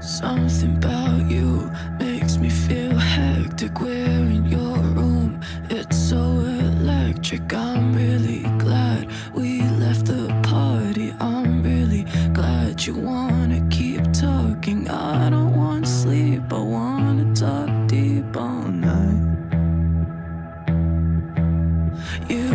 Something about you makes me feel hectic. We're in your room, it's so electric. I'm really glad we left the party. I'm really glad you wanna keep talking. I don't want sleep, I wanna talk deep all night. You